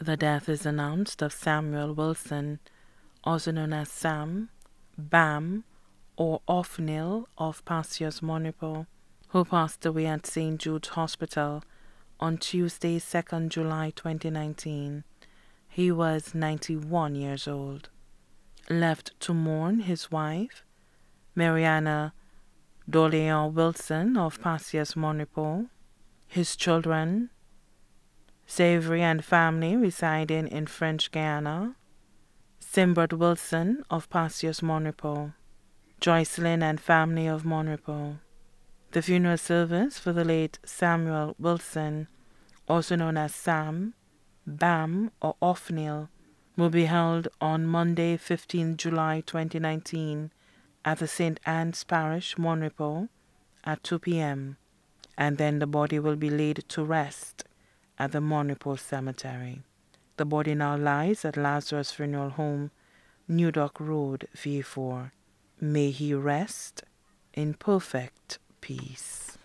The death is announced of Samuel Wilson, also known as Sam, Bam, or Othniel of Passios Monipo, who passed away at St. Jude's Hospital on Tuesday, 2nd July 2019. He was 91 years old. Left to mourn his wife, Mariana Doleon Wilson of Passios Monipo, his children, Savory and family residing in French Guiana, Simbert Wilson of Passios Monipo, Joycelyn and family of Mon Repos. The funeral service for the late Samuel Wilson, also known as Sam, Bam, or Othniel, will be held on Monday, 15 July 2019 at the St. Anne's Parish, Mon Repos, at 2 p.m., and then the body will be laid to rest at the Mon Repos Cemetery. The body now lies at Lazarus Funeral Home, New Dock Road, Vieux Fort. May he rest in perfect peace.